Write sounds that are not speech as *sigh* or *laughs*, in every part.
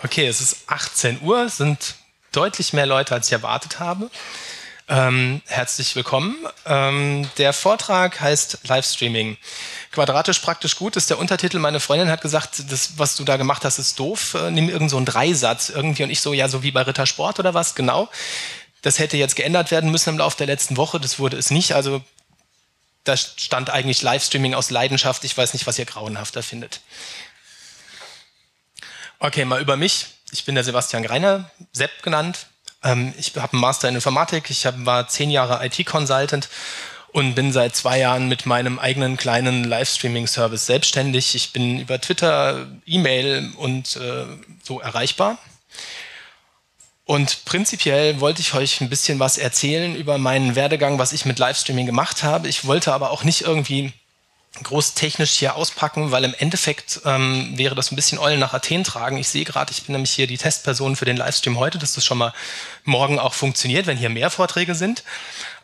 Okay, es ist 18 Uhr, es sind deutlich mehr Leute, als ich erwartet habe. Ähm, herzlich willkommen. Ähm, der Vortrag heißt Livestreaming. Quadratisch praktisch gut ist der Untertitel. Meine Freundin hat gesagt, das, was du da gemacht hast, ist doof. Äh, nimm irgend so einen Dreisatz irgendwie. Und ich so, ja, so wie bei Rittersport oder was, genau. Das hätte jetzt geändert werden müssen im Laufe der letzten Woche. Das wurde es nicht. Also da stand eigentlich Livestreaming aus Leidenschaft. Ich weiß nicht, was ihr grauenhafter findet. Okay, mal über mich. Ich bin der Sebastian Greiner, Sepp genannt. Ähm, ich habe einen Master in Informatik. Ich war zehn Jahre IT-Consultant und bin seit zwei Jahren mit meinem eigenen kleinen Livestreaming-Service selbstständig. Ich bin über Twitter, E-Mail und äh, so erreichbar. Und prinzipiell wollte ich euch ein bisschen was erzählen über meinen Werdegang, was ich mit Livestreaming gemacht habe. Ich wollte aber auch nicht irgendwie groß technisch hier auspacken, weil im Endeffekt ähm, wäre das ein bisschen Eulen nach Athen tragen. Ich sehe gerade, ich bin nämlich hier die Testperson für den Livestream heute, dass das schon mal morgen auch funktioniert, wenn hier mehr Vorträge sind.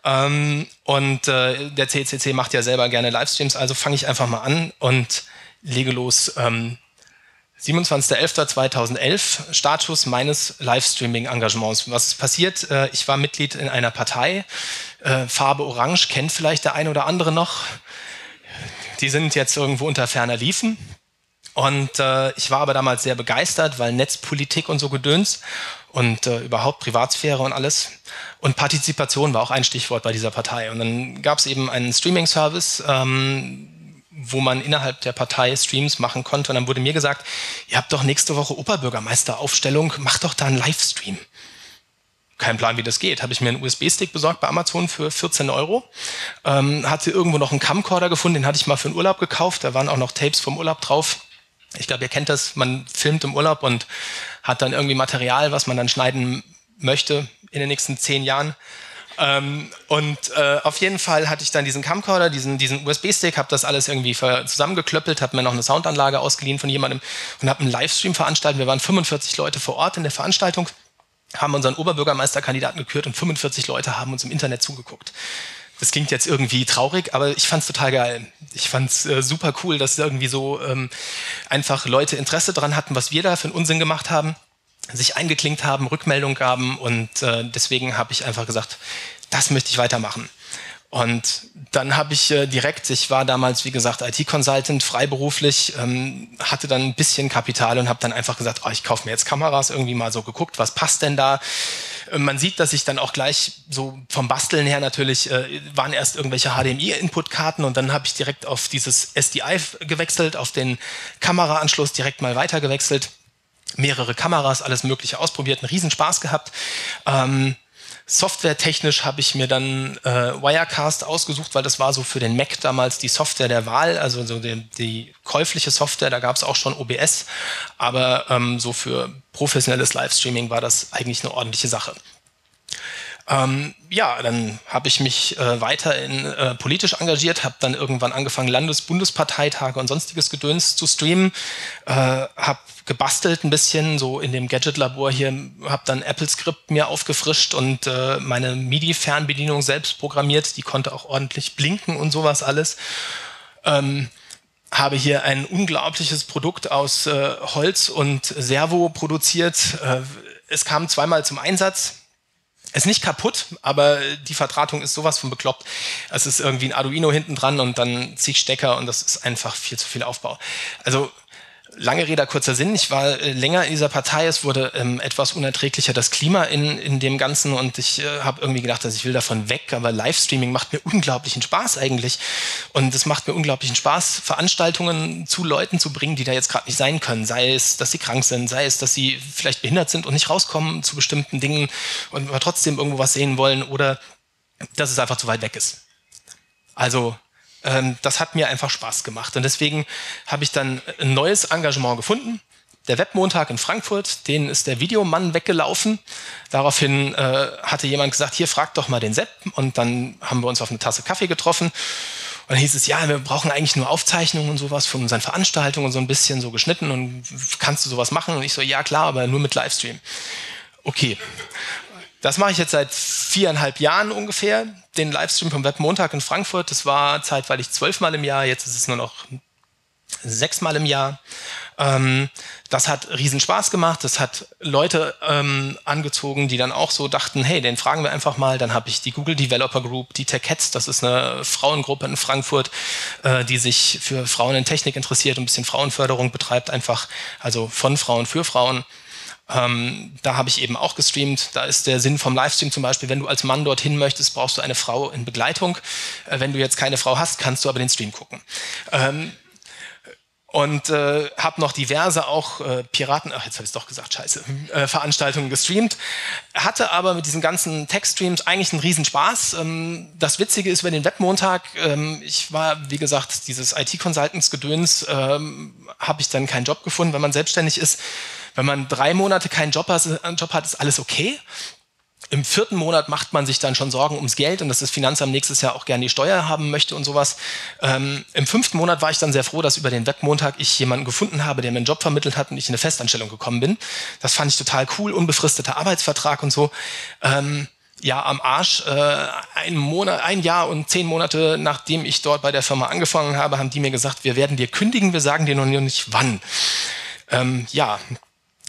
Ähm, und äh, der CCC macht ja selber gerne Livestreams, also fange ich einfach mal an und lege los. Ähm, 27.11.2011, Status meines Livestreaming-Engagements. Was ist passiert? Äh, ich war Mitglied in einer Partei, äh, Farbe Orange, kennt vielleicht der eine oder andere noch die sind jetzt irgendwo unter ferner Liefen. Und äh, ich war aber damals sehr begeistert, weil Netzpolitik und so gedöns und äh, überhaupt Privatsphäre und alles. Und Partizipation war auch ein Stichwort bei dieser Partei. Und dann gab es eben einen Streaming-Service, ähm, wo man innerhalb der Partei Streams machen konnte. Und dann wurde mir gesagt, ihr habt doch nächste Woche Oberbürgermeisteraufstellung, macht doch da einen Livestream kein Plan, wie das geht. Habe ich mir einen USB-Stick besorgt bei Amazon für 14 Euro. Ähm, hatte irgendwo noch einen Camcorder gefunden, den hatte ich mal für einen Urlaub gekauft. Da waren auch noch Tapes vom Urlaub drauf. Ich glaube, ihr kennt das, man filmt im Urlaub und hat dann irgendwie Material, was man dann schneiden möchte in den nächsten zehn Jahren. Ähm, und äh, auf jeden Fall hatte ich dann diesen Camcorder, diesen, diesen USB-Stick, habe das alles irgendwie zusammengeklöppelt, habe mir noch eine Soundanlage ausgeliehen von jemandem und habe einen Livestream veranstaltet. Wir waren 45 Leute vor Ort in der Veranstaltung haben unseren Oberbürgermeisterkandidaten gekürt und 45 Leute haben uns im Internet zugeguckt. Das klingt jetzt irgendwie traurig, aber ich fand es total geil. Ich fand es äh, super cool, dass irgendwie so ähm, einfach Leute Interesse daran hatten, was wir da für einen Unsinn gemacht haben, sich eingeklinkt haben, Rückmeldung gaben und äh, deswegen habe ich einfach gesagt, das möchte ich weitermachen. Und dann habe ich äh, direkt, ich war damals, wie gesagt, IT-Consultant, freiberuflich, ähm, hatte dann ein bisschen Kapital und habe dann einfach gesagt, oh, ich kaufe mir jetzt Kameras, irgendwie mal so geguckt, was passt denn da? Äh, man sieht, dass ich dann auch gleich so vom Basteln her natürlich, äh, waren erst irgendwelche HDMI-Input-Karten und dann habe ich direkt auf dieses SDI gewechselt, auf den Kameraanschluss direkt mal weiter gewechselt mehrere Kameras, alles Mögliche ausprobiert, einen Riesenspaß gehabt. Ähm, Softwaretechnisch habe ich mir dann äh, Wirecast ausgesucht, weil das war so für den Mac damals die Software der Wahl, also so die, die käufliche Software, da gab es auch schon OBS, aber ähm, so für professionelles Livestreaming war das eigentlich eine ordentliche Sache. Ähm, ja, dann habe ich mich äh, weiter in, äh, politisch engagiert, habe dann irgendwann angefangen, Landes-Bundesparteitage und sonstiges Gedöns zu streamen, äh, habe gebastelt ein bisschen, so in dem Gadget-Labor hier, habe dann Apple-Script mir aufgefrischt und äh, meine MIDI-Fernbedienung selbst programmiert, die konnte auch ordentlich blinken und sowas alles. Ähm, habe hier ein unglaubliches Produkt aus äh, Holz und Servo produziert. Äh, es kam zweimal zum Einsatz ist nicht kaputt, aber die Verdrahtung ist sowas von bekloppt. Es ist irgendwie ein Arduino hinten dran und dann zig Stecker und das ist einfach viel zu viel Aufbau. Also lange Rede, kurzer Sinn. Ich war äh, länger in dieser Partei. Es wurde ähm, etwas unerträglicher das Klima in, in dem Ganzen und ich äh, habe irgendwie gedacht, dass ich will davon weg. Aber Livestreaming macht mir unglaublichen Spaß eigentlich. Und es macht mir unglaublichen Spaß, Veranstaltungen zu Leuten zu bringen, die da jetzt gerade nicht sein können. Sei es, dass sie krank sind, sei es, dass sie vielleicht behindert sind und nicht rauskommen zu bestimmten Dingen und aber trotzdem irgendwo was sehen wollen oder dass es einfach zu weit weg ist. Also das hat mir einfach Spaß gemacht. Und deswegen habe ich dann ein neues Engagement gefunden. Der Webmontag in Frankfurt, den ist der Videomann weggelaufen. Daraufhin äh, hatte jemand gesagt, hier fragt doch mal den Sepp. Und dann haben wir uns auf eine Tasse Kaffee getroffen. Und dann hieß es, ja, wir brauchen eigentlich nur Aufzeichnungen und sowas von unseren Veranstaltungen und so ein bisschen so geschnitten. Und kannst du sowas machen? Und ich so, ja klar, aber nur mit Livestream. Okay. Das mache ich jetzt seit viereinhalb Jahren ungefähr. Den Livestream vom Webmontag in Frankfurt, das war zeitweilig zwölfmal im Jahr, jetzt ist es nur noch sechsmal im Jahr. Ähm, das hat riesen Spaß gemacht. Das hat Leute ähm, angezogen, die dann auch so dachten, hey, den fragen wir einfach mal. Dann habe ich die Google Developer Group, die TechCats, das ist eine Frauengruppe in Frankfurt, äh, die sich für Frauen in Technik interessiert und ein bisschen Frauenförderung betreibt, einfach also von Frauen für Frauen. Ähm, da habe ich eben auch gestreamt. Da ist der Sinn vom Livestream zum Beispiel, wenn du als Mann dorthin möchtest, brauchst du eine Frau in Begleitung. Äh, wenn du jetzt keine Frau hast, kannst du aber den Stream gucken. Ähm, und äh, habe noch diverse auch äh, Piraten, ach jetzt habe ich es doch gesagt, scheiße, äh, Veranstaltungen gestreamt. Hatte aber mit diesen ganzen Tech-Streams eigentlich einen Riesenspaß. Ähm, das Witzige ist über den Webmontag, ähm, ich war, wie gesagt, dieses IT-Consultants-Gedöns, ähm, habe ich dann keinen Job gefunden, wenn man selbstständig ist. Wenn man drei Monate keinen Job hat, Job hat ist alles okay. Im vierten Monat macht man sich dann schon Sorgen ums Geld und dass das Finanzamt nächstes Jahr auch gerne die Steuer haben möchte und sowas. Ähm, Im fünften Monat war ich dann sehr froh, dass über den Webmontag ich jemanden gefunden habe, der mir einen Job vermittelt hat und ich in eine Festanstellung gekommen bin. Das fand ich total cool, unbefristeter Arbeitsvertrag und so. Ähm, ja, am Arsch. Äh, ein Monat, ein Jahr und zehn Monate nachdem ich dort bei der Firma angefangen habe, haben die mir gesagt, wir werden dir kündigen, wir sagen dir noch nicht wann. Ähm, ja,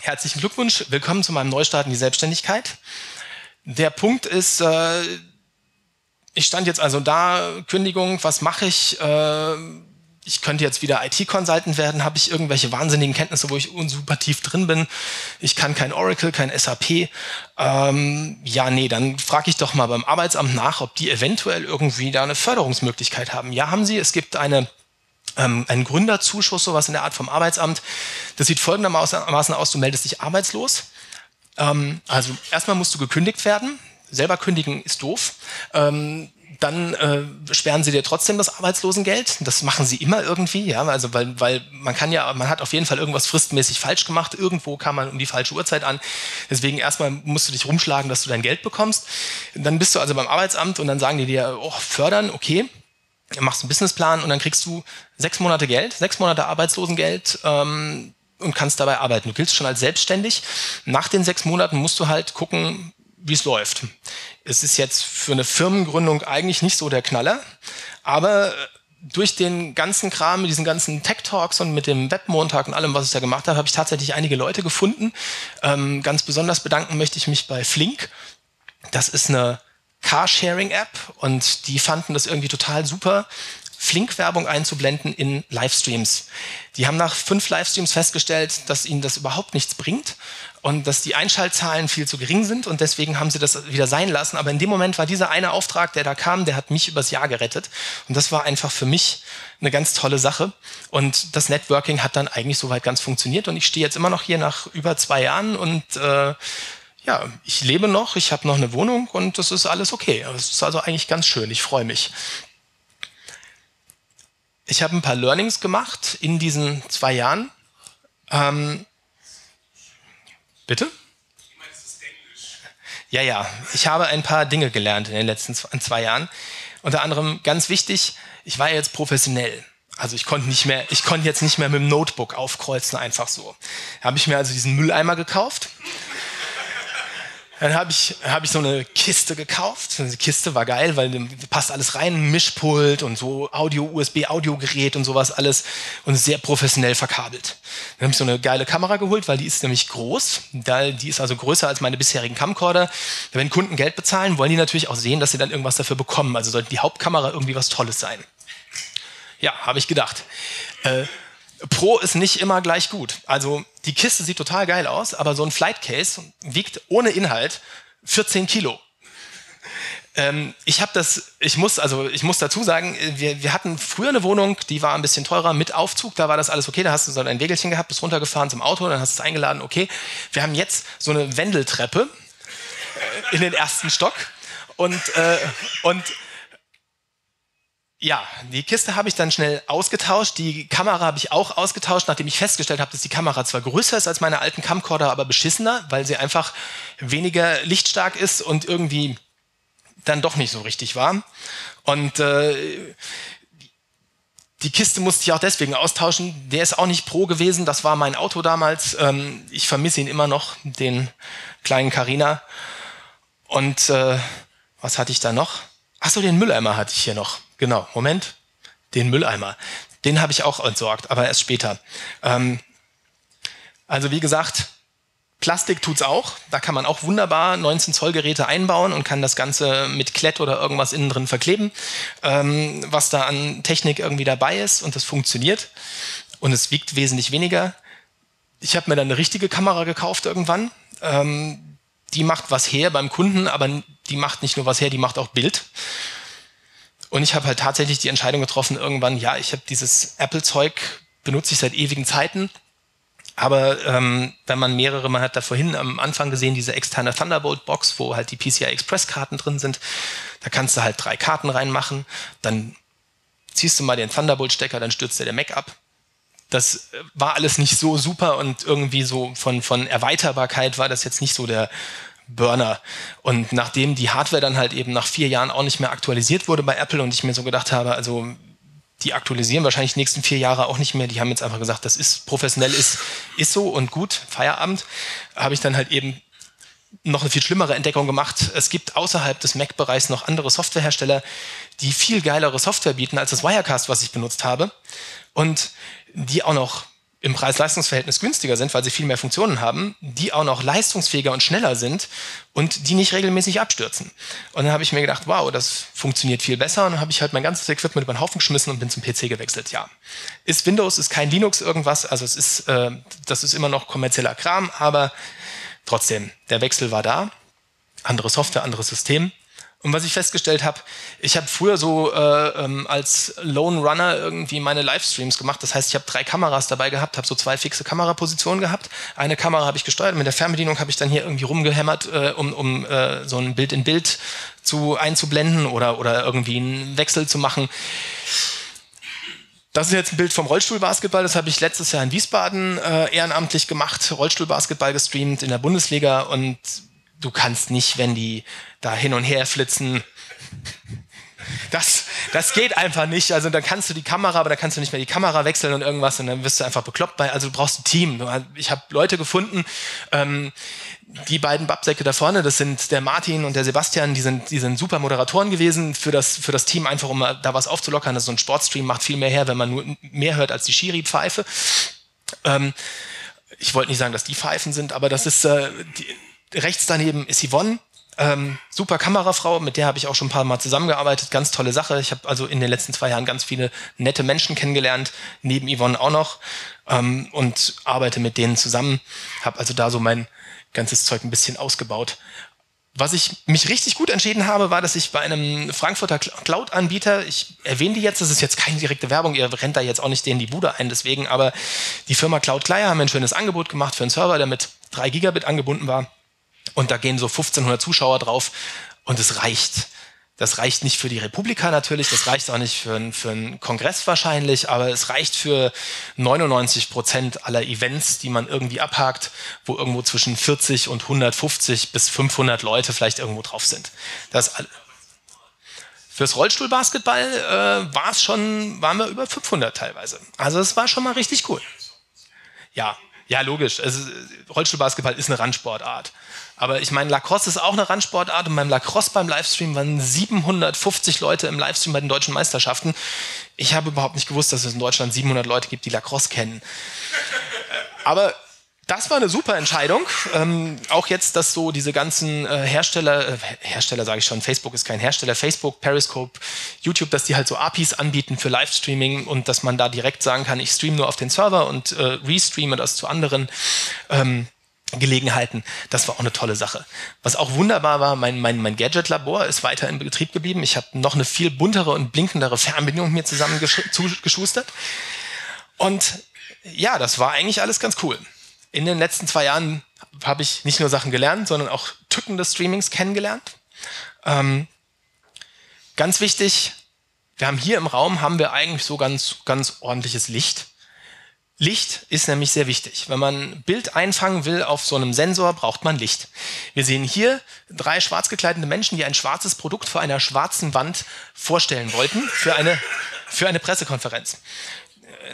herzlichen Glückwunsch, willkommen zu meinem Neustart in die Selbstständigkeit. Der Punkt ist, äh, ich stand jetzt also da, Kündigung, was mache ich? Äh, ich könnte jetzt wieder IT-Consultant werden, habe ich irgendwelche wahnsinnigen Kenntnisse, wo ich super tief drin bin. Ich kann kein Oracle, kein SAP. Ähm, ja, nee, dann frage ich doch mal beim Arbeitsamt nach, ob die eventuell irgendwie da eine Förderungsmöglichkeit haben. Ja, haben sie. Es gibt eine ähm, einen Gründerzuschuss, sowas in der Art vom Arbeitsamt. Das sieht folgendermaßen aus, du meldest dich arbeitslos ähm, also erstmal musst du gekündigt werden. Selber kündigen ist doof. Ähm, dann äh, sperren sie dir trotzdem das Arbeitslosengeld. Das machen sie immer irgendwie, ja, also weil, weil man kann ja, man hat auf jeden Fall irgendwas fristmäßig falsch gemacht. Irgendwo kam man um die falsche Uhrzeit an. Deswegen erstmal musst du dich rumschlagen, dass du dein Geld bekommst. Dann bist du also beim Arbeitsamt und dann sagen die dir, oh, fördern, okay. Machst einen Businessplan und dann kriegst du sechs Monate Geld, sechs Monate Arbeitslosengeld. Ähm, und kannst dabei arbeiten. Du giltst schon als selbstständig. Nach den sechs Monaten musst du halt gucken, wie es läuft. Es ist jetzt für eine Firmengründung eigentlich nicht so der Knaller, aber durch den ganzen Kram, mit diesen ganzen Tech-Talks und mit dem Webmontag und allem, was ich da gemacht habe, habe ich tatsächlich einige Leute gefunden. Ähm, ganz besonders bedanken möchte ich mich bei Flink. Das ist eine Carsharing-App und die fanden das irgendwie total super, Flink-Werbung einzublenden in Livestreams. Die haben nach fünf Livestreams festgestellt, dass ihnen das überhaupt nichts bringt und dass die Einschaltzahlen viel zu gering sind und deswegen haben sie das wieder sein lassen. Aber in dem Moment war dieser eine Auftrag, der da kam, der hat mich übers Jahr gerettet und das war einfach für mich eine ganz tolle Sache und das Networking hat dann eigentlich soweit ganz funktioniert und ich stehe jetzt immer noch hier nach über zwei Jahren und äh, ja, ich lebe noch, ich habe noch eine Wohnung und das ist alles okay. Es ist also eigentlich ganz schön, ich freue mich. Ich habe ein paar Learnings gemacht in diesen zwei Jahren. Ähm, bitte? Ja, ja. Ich habe ein paar Dinge gelernt in den letzten zwei Jahren. Unter anderem ganz wichtig, ich war jetzt professionell. Also ich konnte nicht mehr, ich konnte jetzt nicht mehr mit dem Notebook aufkreuzen, einfach so. Habe ich mir also diesen Mülleimer gekauft dann habe ich, hab ich so eine Kiste gekauft. Die Kiste war geil, weil passt alles rein, Mischpult und so Audio, USB-Audiogerät und sowas alles und sehr professionell verkabelt. Dann habe ich so eine geile Kamera geholt, weil die ist nämlich groß. Die ist also größer als meine bisherigen Camcorder. Wenn Kunden Geld bezahlen, wollen die natürlich auch sehen, dass sie dann irgendwas dafür bekommen. Also sollte die Hauptkamera irgendwie was Tolles sein. Ja, habe ich gedacht. Äh, Pro ist nicht immer gleich gut. Also die Kiste sieht total geil aus, aber so ein Flight Case wiegt ohne Inhalt 14 Kilo. Ähm, ich habe das, ich muss, also ich muss dazu sagen, wir, wir hatten früher eine Wohnung, die war ein bisschen teurer mit Aufzug, da war das alles okay, da hast du so ein Wägelchen gehabt, bist runtergefahren zum Auto, dann hast du es eingeladen, okay. Wir haben jetzt so eine Wendeltreppe in den ersten Stock und, äh, und ja, die Kiste habe ich dann schnell ausgetauscht. Die Kamera habe ich auch ausgetauscht, nachdem ich festgestellt habe, dass die Kamera zwar größer ist als meine alten Camcorder, aber beschissener, weil sie einfach weniger lichtstark ist und irgendwie dann doch nicht so richtig war. Und äh, die Kiste musste ich auch deswegen austauschen. Der ist auch nicht pro gewesen. Das war mein Auto damals. Ähm, ich vermisse ihn immer noch, den kleinen Carina. Und äh, was hatte ich da noch? Achso, den Mülleimer hatte ich hier noch. Genau, Moment. Den Mülleimer. Den habe ich auch entsorgt, aber erst später. Ähm, also wie gesagt, Plastik tut's auch. Da kann man auch wunderbar 19 Zoll Geräte einbauen und kann das Ganze mit Klett oder irgendwas innen drin verkleben, ähm, was da an Technik irgendwie dabei ist und das funktioniert. Und es wiegt wesentlich weniger. Ich habe mir dann eine richtige Kamera gekauft irgendwann. Ähm, die macht was her beim Kunden, aber die macht nicht nur was her, die macht auch Bild. Und ich habe halt tatsächlich die Entscheidung getroffen, irgendwann, ja, ich habe dieses Apple-Zeug, benutze ich seit ewigen Zeiten aber ähm, wenn man mehrere, man hat da vorhin am Anfang gesehen, diese externe Thunderbolt-Box, wo halt die PCI Express-Karten drin sind, da kannst du halt drei Karten reinmachen, dann ziehst du mal den Thunderbolt-Stecker, dann stürzt der Mac ab. Das äh, war alles nicht so super und irgendwie so von, von Erweiterbarkeit war das jetzt nicht so der Burner. Und nachdem die Hardware dann halt eben nach vier Jahren auch nicht mehr aktualisiert wurde bei Apple und ich mir so gedacht habe, also die aktualisieren wahrscheinlich die nächsten vier Jahre auch nicht mehr. Die haben jetzt einfach gesagt, das ist professionell, ist, ist so und gut, Feierabend. Habe ich dann halt eben noch eine viel schlimmere Entdeckung gemacht. Es gibt außerhalb des Mac-Bereichs noch andere Softwarehersteller, die viel geilere Software bieten als das Wirecast, was ich benutzt habe. Und die auch noch im Preis-Leistungs-Verhältnis günstiger sind, weil sie viel mehr Funktionen haben, die auch noch leistungsfähiger und schneller sind und die nicht regelmäßig abstürzen. Und dann habe ich mir gedacht, wow, das funktioniert viel besser. Und dann habe ich halt mein ganzes Equipment über den Haufen geschmissen und bin zum PC gewechselt. Ja, ist Windows, ist kein Linux irgendwas, also es ist, äh, das ist immer noch kommerzieller Kram, aber trotzdem, der Wechsel war da. Andere Software, anderes System. Und was ich festgestellt habe, ich habe früher so äh, ähm, als Lone Runner irgendwie meine Livestreams gemacht. Das heißt, ich habe drei Kameras dabei gehabt, habe so zwei fixe Kamerapositionen gehabt. Eine Kamera habe ich gesteuert, mit der Fernbedienung habe ich dann hier irgendwie rumgehämmert, äh, um, um äh, so ein Bild in Bild zu einzublenden oder, oder irgendwie einen Wechsel zu machen. Das ist jetzt ein Bild vom Rollstuhlbasketball. Das habe ich letztes Jahr in Wiesbaden äh, ehrenamtlich gemacht. Rollstuhlbasketball gestreamt in der Bundesliga und du kannst nicht, wenn die da hin und her flitzen, das, das geht einfach nicht. Also dann kannst du die Kamera, aber dann kannst du nicht mehr die Kamera wechseln und irgendwas und dann wirst du einfach bekloppt bei. Also du brauchst ein Team. Ich habe Leute gefunden, ähm, die beiden Babsäcke da vorne, das sind der Martin und der Sebastian, die sind, die sind super Moderatoren gewesen für das, für das Team, einfach um da was aufzulockern. Das ist so ein Sportstream macht viel mehr her, wenn man nur mehr hört als die Schiri-Pfeife. Ähm, ich wollte nicht sagen, dass die Pfeifen sind, aber das ist äh, die, rechts daneben ist Yvonne. Ähm, super Kamerafrau, mit der habe ich auch schon ein paar Mal zusammengearbeitet. Ganz tolle Sache. Ich habe also in den letzten zwei Jahren ganz viele nette Menschen kennengelernt, neben Yvonne auch noch ähm, und arbeite mit denen zusammen. Habe also da so mein ganzes Zeug ein bisschen ausgebaut. Was ich mich richtig gut entschieden habe, war, dass ich bei einem Frankfurter Cloud-Anbieter, ich erwähne die jetzt, das ist jetzt keine direkte Werbung, ihr rennt da jetzt auch nicht denen die Bude ein, deswegen, aber die Firma Cloud Clier haben ein schönes Angebot gemacht für einen Server, der mit 3 Gigabit angebunden war und da gehen so 1500 Zuschauer drauf und es reicht. Das reicht nicht für die Republika natürlich, das reicht auch nicht für, für einen Kongress wahrscheinlich, aber es reicht für 99 Prozent aller Events, die man irgendwie abhakt, wo irgendwo zwischen 40 und 150 bis 500 Leute vielleicht irgendwo drauf sind. Das Fürs Rollstuhlbasketball äh, war es schon, waren wir über 500 teilweise. Also es war schon mal richtig cool. Ja, ja, logisch. Also, Rollstuhlbasketball ist eine Randsportart. Aber ich meine, Lacrosse ist auch eine Randsportart und beim Lacrosse beim Livestream waren 750 Leute im Livestream bei den deutschen Meisterschaften. Ich habe überhaupt nicht gewusst, dass es in Deutschland 700 Leute gibt, die Lacrosse kennen. Aber das war eine super Entscheidung. Ähm, auch jetzt, dass so diese ganzen äh, Hersteller, äh, Hersteller sage ich schon, Facebook ist kein Hersteller, Facebook, Periscope, YouTube, dass die halt so APIs anbieten für Livestreaming und dass man da direkt sagen kann, ich streame nur auf den Server und äh, restreame das zu anderen. Ähm, Gelegenheiten. Das war auch eine tolle Sache. Was auch wunderbar war, mein, mein, mein Gadget-Labor ist weiter in Betrieb geblieben. Ich habe noch eine viel buntere und blinkendere Fernbedienung mir zusammengeschustert. Und ja, das war eigentlich alles ganz cool. In den letzten zwei Jahren habe ich nicht nur Sachen gelernt, sondern auch Tücken des Streamings kennengelernt. Ähm, ganz wichtig, wir haben hier im Raum haben wir eigentlich so ganz, ganz ordentliches Licht. Licht ist nämlich sehr wichtig. Wenn man Bild einfangen will auf so einem Sensor, braucht man Licht. Wir sehen hier drei schwarz gekleidete Menschen, die ein schwarzes Produkt vor einer schwarzen Wand vorstellen wollten für eine, für eine Pressekonferenz.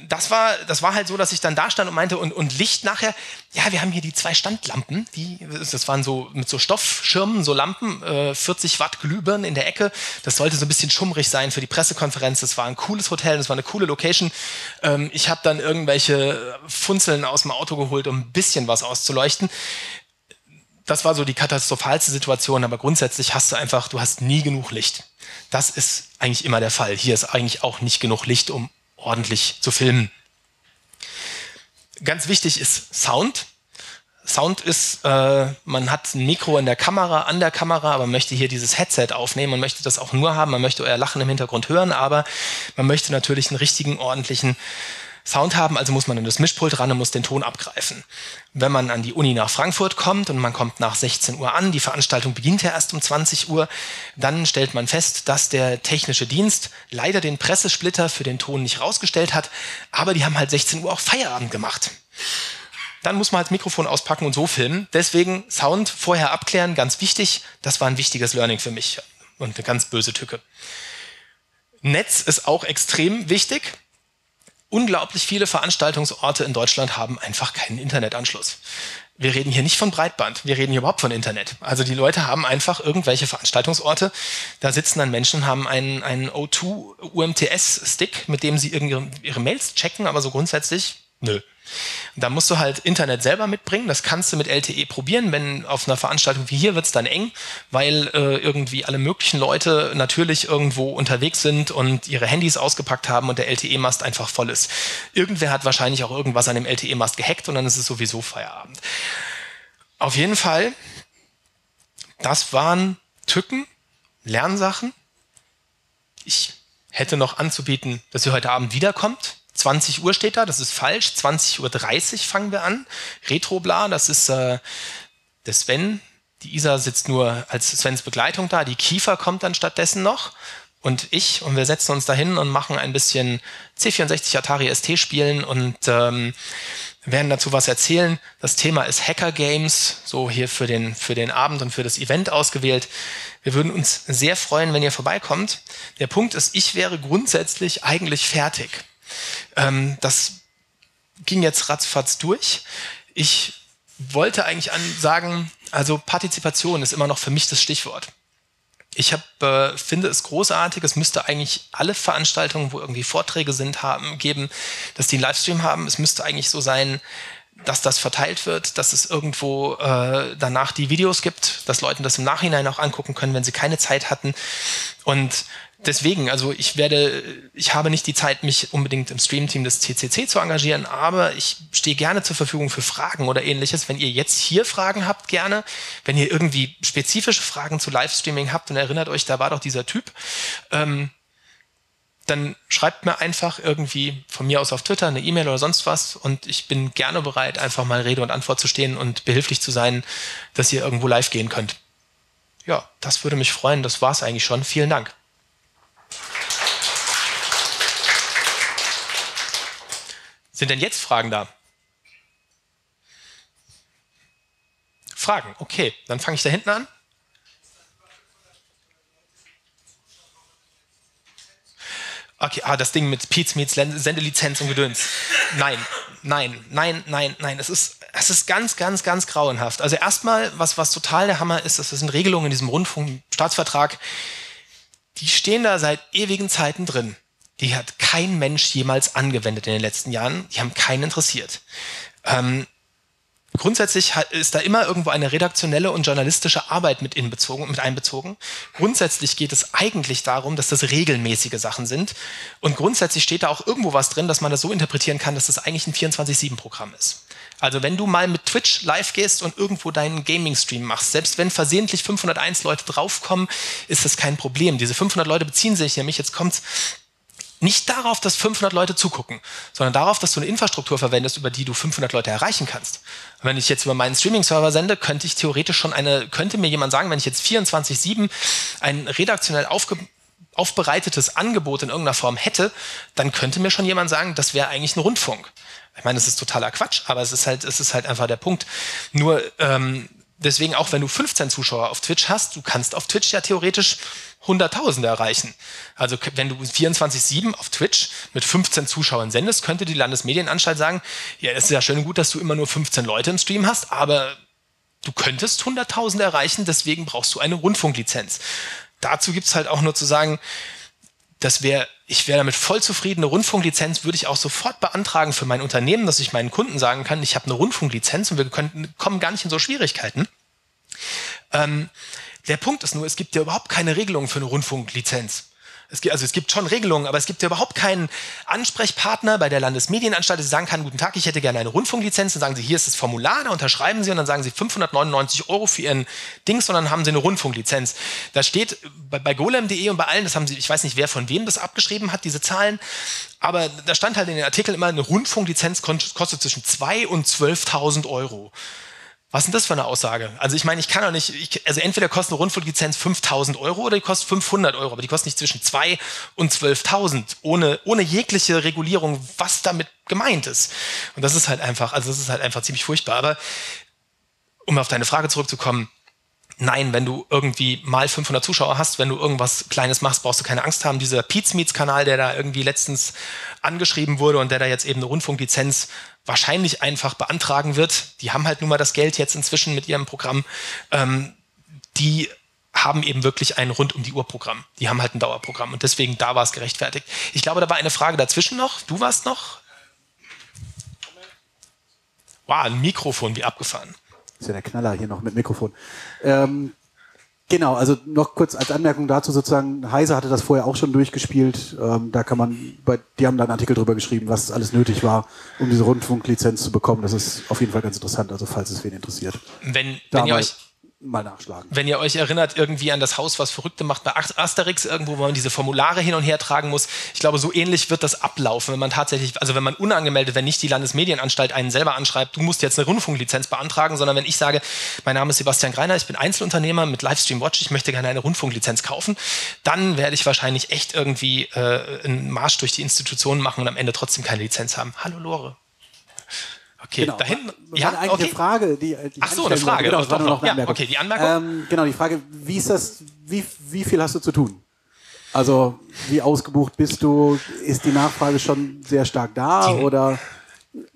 Das war, das war halt so, dass ich dann da stand und meinte, und, und Licht nachher, ja, wir haben hier die zwei Standlampen, die, das waren so mit so Stoffschirmen, so Lampen, äh, 40 Watt Glühbirnen in der Ecke. Das sollte so ein bisschen schummrig sein für die Pressekonferenz. Das war ein cooles Hotel, das war eine coole Location. Ähm, ich habe dann irgendwelche Funzeln aus dem Auto geholt, um ein bisschen was auszuleuchten. Das war so die katastrophalste Situation, aber grundsätzlich hast du einfach, du hast nie genug Licht. Das ist eigentlich immer der Fall. Hier ist eigentlich auch nicht genug Licht, um ordentlich zu filmen. Ganz wichtig ist Sound. Sound ist, äh, man hat ein Mikro in der Kamera, an der Kamera, aber man möchte hier dieses Headset aufnehmen, man möchte das auch nur haben, man möchte euer Lachen im Hintergrund hören, aber man möchte natürlich einen richtigen, ordentlichen Sound haben, also muss man an das Mischpult ran und muss den Ton abgreifen. Wenn man an die Uni nach Frankfurt kommt und man kommt nach 16 Uhr an, die Veranstaltung beginnt ja erst um 20 Uhr, dann stellt man fest, dass der technische Dienst leider den Pressesplitter für den Ton nicht rausgestellt hat, aber die haben halt 16 Uhr auch Feierabend gemacht. Dann muss man halt das Mikrofon auspacken und so filmen. Deswegen Sound vorher abklären, ganz wichtig. Das war ein wichtiges Learning für mich und eine ganz böse Tücke. Netz ist auch extrem wichtig unglaublich viele Veranstaltungsorte in Deutschland haben einfach keinen Internetanschluss. Wir reden hier nicht von Breitband, wir reden hier überhaupt von Internet. Also die Leute haben einfach irgendwelche Veranstaltungsorte, da sitzen dann Menschen, haben einen, einen O2 UMTS-Stick, mit dem sie ihre, ihre Mails checken, aber so grundsätzlich, nö. Da musst du halt Internet selber mitbringen. Das kannst du mit LTE probieren. Wenn auf einer Veranstaltung wie hier wird es dann eng, weil äh, irgendwie alle möglichen Leute natürlich irgendwo unterwegs sind und ihre Handys ausgepackt haben und der LTE-Mast einfach voll ist. Irgendwer hat wahrscheinlich auch irgendwas an dem LTE-Mast gehackt und dann ist es sowieso Feierabend. Auf jeden Fall, das waren Tücken, Lernsachen. Ich hätte noch anzubieten, dass ihr heute Abend wiederkommt 20 Uhr steht da, das ist falsch. 20.30 Uhr fangen wir an. Retrobla, das ist äh, der Sven. Die Isa sitzt nur als Svens Begleitung da. Die Kiefer kommt dann stattdessen noch. Und ich. Und wir setzen uns dahin und machen ein bisschen C64 Atari ST spielen und ähm, werden dazu was erzählen. Das Thema ist Hacker Games, so hier für den, für den Abend und für das Event ausgewählt. Wir würden uns sehr freuen, wenn ihr vorbeikommt. Der Punkt ist, ich wäre grundsätzlich eigentlich fertig. Ähm, das ging jetzt ratzfatz durch. Ich wollte eigentlich sagen, also Partizipation ist immer noch für mich das Stichwort. Ich hab, äh, finde es großartig, es müsste eigentlich alle Veranstaltungen, wo irgendwie Vorträge sind, haben, geben, dass die einen Livestream haben. Es müsste eigentlich so sein, dass das verteilt wird, dass es irgendwo äh, danach die Videos gibt, dass Leute das im Nachhinein auch angucken können, wenn sie keine Zeit hatten. Und deswegen, also ich werde, ich habe nicht die Zeit, mich unbedingt im Streamteam des CCC zu engagieren, aber ich stehe gerne zur Verfügung für Fragen oder ähnliches. Wenn ihr jetzt hier Fragen habt, gerne. Wenn ihr irgendwie spezifische Fragen zu Livestreaming habt und erinnert euch, da war doch dieser Typ, ähm, dann schreibt mir einfach irgendwie von mir aus auf Twitter eine E-Mail oder sonst was und ich bin gerne bereit, einfach mal Rede und Antwort zu stehen und behilflich zu sein, dass ihr irgendwo live gehen könnt. Ja, das würde mich freuen. Das war's eigentlich schon. Vielen Dank. Sind denn jetzt Fragen da? Fragen, okay. Dann fange ich da hinten an. Okay, ah, das Ding mit Pete's Meets Sendelizenz und Gedöns. Nein, nein, nein, nein, nein. Es ist, es ist ganz, ganz, ganz grauenhaft. Also erstmal, was, was total der Hammer ist, das sind Regelungen in diesem Rundfunkstaatsvertrag, die stehen da seit ewigen Zeiten drin die hat kein Mensch jemals angewendet in den letzten Jahren. Die haben keinen interessiert. Ähm, grundsätzlich ist da immer irgendwo eine redaktionelle und journalistische Arbeit mit, inbezogen, mit einbezogen. Grundsätzlich geht es eigentlich darum, dass das regelmäßige Sachen sind. Und grundsätzlich steht da auch irgendwo was drin, dass man das so interpretieren kann, dass das eigentlich ein 24-7-Programm ist. Also wenn du mal mit Twitch live gehst und irgendwo deinen Gaming-Stream machst, selbst wenn versehentlich 501 Leute draufkommen, ist das kein Problem. Diese 500 Leute beziehen sich nämlich, jetzt kommt's, nicht darauf, dass 500 Leute zugucken, sondern darauf, dass du eine Infrastruktur verwendest, über die du 500 Leute erreichen kannst. Und wenn ich jetzt über meinen Streaming-Server sende, könnte ich theoretisch schon eine, könnte mir jemand sagen, wenn ich jetzt 24-7 ein redaktionell aufge, aufbereitetes Angebot in irgendeiner Form hätte, dann könnte mir schon jemand sagen, das wäre eigentlich ein Rundfunk. Ich meine, das ist totaler Quatsch, aber es ist halt, es ist halt einfach der Punkt. Nur ähm, deswegen auch wenn du 15 Zuschauer auf Twitch hast, du kannst auf Twitch ja theoretisch Hunderttausende erreichen. Also wenn du 24-7 auf Twitch mit 15 Zuschauern sendest, könnte die Landesmedienanstalt sagen, ja, es ist ja schön und gut, dass du immer nur 15 Leute im Stream hast, aber du könntest Hunderttausende erreichen, deswegen brauchst du eine Rundfunklizenz. Dazu gibt es halt auch nur zu sagen, das wäre, ich wäre damit voll zufrieden. Eine Rundfunklizenz würde ich auch sofort beantragen für mein Unternehmen, dass ich meinen Kunden sagen kann, ich habe eine Rundfunklizenz und wir können, kommen gar nicht in so Schwierigkeiten. Ähm, der Punkt ist nur, es gibt ja überhaupt keine Regelung für eine Rundfunklizenz. Es gibt, also es gibt schon Regelungen, aber es gibt ja überhaupt keinen Ansprechpartner bei der Landesmedienanstalt, der sagen kann, guten Tag, ich hätte gerne eine Rundfunklizenz. Dann sagen Sie, hier ist das Formular, da unterschreiben Sie und dann sagen Sie 599 Euro für Ihren Dings und dann haben Sie eine Rundfunklizenz. Da steht bei, bei golem.de und bei allen, das haben Sie, ich weiß nicht, wer von wem das abgeschrieben hat, diese Zahlen, aber da stand halt in den Artikeln immer, eine Rundfunklizenz kostet zwischen 2.000 und 12.000 Euro. Was ist denn das für eine Aussage? Also ich meine, ich kann doch nicht, ich, also entweder kostet eine Rundfunklizenz 5000 Euro oder die kostet 500 Euro, aber die kostet nicht zwischen 2 und 12.000, ohne, ohne jegliche Regulierung, was damit gemeint ist. Und das ist halt einfach, also das ist halt einfach ziemlich furchtbar. Aber um auf deine Frage zurückzukommen, Nein, wenn du irgendwie mal 500 Zuschauer hast, wenn du irgendwas Kleines machst, brauchst du keine Angst haben. Dieser Pete's Meets Kanal, der da irgendwie letztens angeschrieben wurde und der da jetzt eben eine Rundfunklizenz wahrscheinlich einfach beantragen wird, die haben halt nun mal das Geld jetzt inzwischen mit ihrem Programm, ähm, die haben eben wirklich ein rund um die Uhr Programm. Die haben halt ein Dauerprogramm und deswegen da war es gerechtfertigt. Ich glaube, da war eine Frage dazwischen noch. Du warst noch? Wow, ein Mikrofon, wie abgefahren. Ist ja der Knaller hier noch mit Mikrofon. Ähm, Genau, also noch kurz als Anmerkung dazu sozusagen, Heise hatte das vorher auch schon durchgespielt. Ähm, da kann man, bei, die haben da einen Artikel drüber geschrieben, was alles nötig war, um diese Rundfunklizenz zu bekommen. Das ist auf jeden Fall ganz interessant, also falls es wen interessiert. Wenn, wenn ihr euch mal nachschlagen. Wenn ihr euch erinnert, irgendwie an das Haus, was Verrückte macht bei Asterix, irgendwo, wo man diese Formulare hin und her tragen muss. Ich glaube, so ähnlich wird das ablaufen, wenn man tatsächlich, also wenn man unangemeldet, wenn nicht die Landesmedienanstalt einen selber anschreibt, du musst jetzt eine Rundfunklizenz beantragen, sondern wenn ich sage, mein Name ist Sebastian Greiner, ich bin Einzelunternehmer mit Livestream Watch, ich möchte gerne eine Rundfunklizenz kaufen, dann werde ich wahrscheinlich echt irgendwie äh, einen Marsch durch die Institutionen machen und am Ende trotzdem keine Lizenz haben. Hallo Lore. Okay, genau. da hinten. Ja, eigentlich okay. eine Frage, die, die Ach so, eine Frage. Genau, war nur noch eine ja, okay, die Anmerkung. Ähm, genau, die Frage, wie ist das, wie, wie viel hast du zu tun? Also, wie ausgebucht bist du? Ist die Nachfrage schon sehr stark da die, oder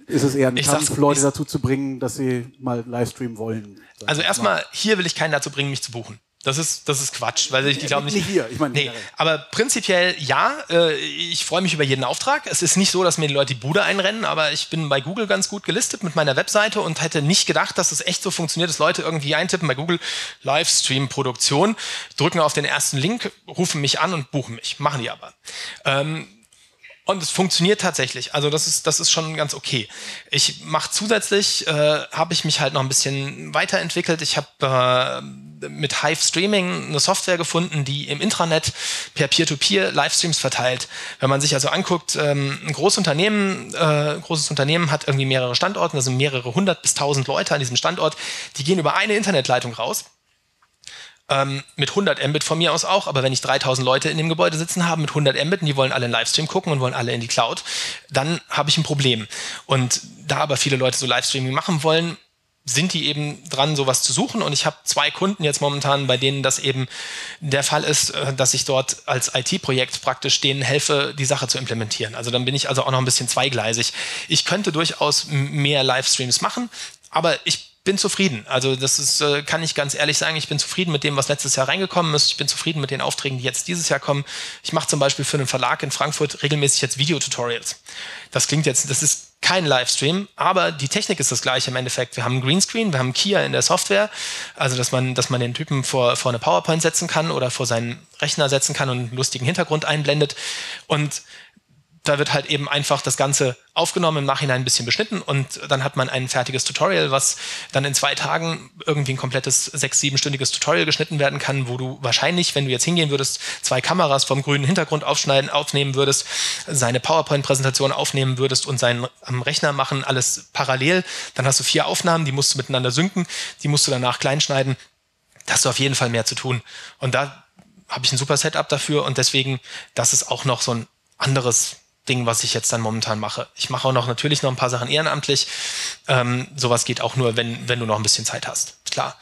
ist es eher ein Kampf, Leute dazu zu bringen, dass sie mal Livestream wollen? Also erstmal, hier will ich keinen dazu bringen, mich zu buchen. Das ist, das ist Quatsch, weil ich, ich glaube nicht. Nicht hier, ich meine. Nee, aber prinzipiell ja, äh, ich freue mich über jeden Auftrag. Es ist nicht so, dass mir die Leute die Bude einrennen, aber ich bin bei Google ganz gut gelistet mit meiner Webseite und hätte nicht gedacht, dass es echt so funktioniert, dass Leute irgendwie eintippen bei Google Livestream-Produktion, drücken auf den ersten Link, rufen mich an und buchen mich. Machen die aber. Ähm, und es funktioniert tatsächlich. Also das ist, das ist schon ganz okay. Ich mache zusätzlich, äh, habe ich mich halt noch ein bisschen weiterentwickelt. Ich habe äh, mit Hive Streaming eine Software gefunden, die im Intranet per Peer-to-Peer Livestreams verteilt. Wenn man sich also anguckt, ähm, ein großes Unternehmen, äh, großes Unternehmen hat irgendwie mehrere Standorte, also mehrere hundert bis tausend Leute an diesem Standort, die gehen über eine Internetleitung raus ähm, mit 100 Mbit von mir aus auch, aber wenn ich 3000 Leute in dem Gebäude sitzen habe mit 100 Mbit und die wollen alle einen Livestream gucken und wollen alle in die Cloud, dann habe ich ein Problem. Und da aber viele Leute so Livestreaming machen wollen, sind die eben dran, sowas zu suchen. Und ich habe zwei Kunden jetzt momentan, bei denen das eben der Fall ist, äh, dass ich dort als IT-Projekt praktisch denen helfe, die Sache zu implementieren. Also dann bin ich also auch noch ein bisschen zweigleisig. Ich könnte durchaus mehr Livestreams machen, aber ich bin zufrieden. Also das ist, äh, kann ich ganz ehrlich sagen, ich bin zufrieden mit dem, was letztes Jahr reingekommen ist. Ich bin zufrieden mit den Aufträgen, die jetzt dieses Jahr kommen. Ich mache zum Beispiel für einen Verlag in Frankfurt regelmäßig jetzt Videotutorials. Das klingt jetzt, das ist kein Livestream, aber die Technik ist das gleiche im Endeffekt. Wir haben einen Greenscreen, wir haben Kia in der Software, also dass man, dass man den Typen vor, vor eine PowerPoint setzen kann oder vor seinen Rechner setzen kann und einen lustigen Hintergrund einblendet. Und da wird halt eben einfach das Ganze aufgenommen, im Nachhinein ein bisschen beschnitten und dann hat man ein fertiges Tutorial, was dann in zwei Tagen irgendwie ein komplettes sechs-, siebenstündiges Tutorial geschnitten werden kann, wo du wahrscheinlich, wenn du jetzt hingehen würdest, zwei Kameras vom grünen Hintergrund aufschneiden, aufnehmen würdest, seine PowerPoint-Präsentation aufnehmen würdest und seinen am Rechner machen, alles parallel, dann hast du vier Aufnahmen, die musst du miteinander synken, die musst du danach kleinschneiden. Da hast du auf jeden Fall mehr zu tun. Und da habe ich ein super Setup dafür und deswegen, das ist auch noch so ein anderes Ding, was ich jetzt dann momentan mache. Ich mache auch noch natürlich noch ein paar Sachen ehrenamtlich. Ähm, sowas geht auch nur, wenn, wenn du noch ein bisschen Zeit hast. klar.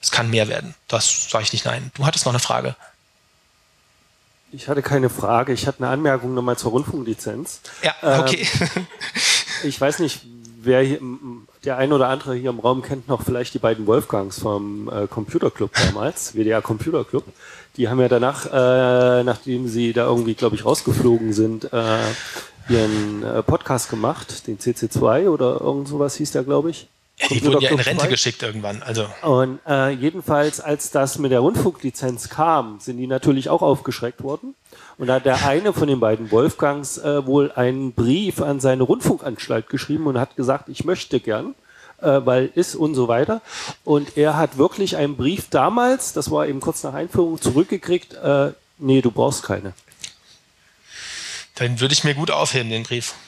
Es kann mehr werden. Das sage ich nicht nein. Du hattest noch eine Frage. Ich hatte keine Frage. Ich hatte eine Anmerkung nochmal zur Rundfunklizenz. Ja, okay. Ähm, ich weiß nicht, wer hier, der ein oder andere hier im Raum kennt noch vielleicht die beiden Wolfgangs vom äh, Computer Club damals, *laughs* WDR Computer Club. Die haben ja danach, äh, nachdem sie da irgendwie, glaube ich, rausgeflogen sind, äh, ihren äh, Podcast gemacht, den CC2 oder irgend sowas hieß der, glaube ich. Ja, die wurden ja in Rente 2. geschickt irgendwann. Also. Und äh, jedenfalls, als das mit der Rundfunklizenz kam, sind die natürlich auch aufgeschreckt worden. Und da hat der eine von den beiden Wolfgangs äh, wohl einen Brief an seine Rundfunkanstalt geschrieben und hat gesagt, ich möchte gern, äh, weil ist und so weiter. Und er hat wirklich einen Brief damals, das war eben kurz nach Einführung, zurückgekriegt, äh, nee, du brauchst keine. Dann würde ich mir gut aufheben, den Brief. *laughs*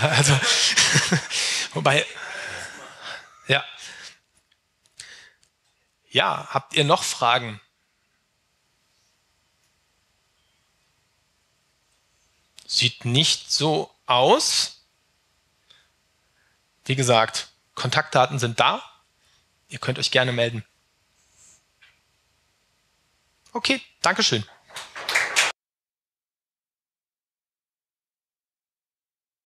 Also, *laughs* wobei, ja. Ja, habt ihr noch Fragen? Sieht nicht so aus. Wie gesagt, Kontaktdaten sind da. Ihr könnt euch gerne melden. Okay, Dankeschön.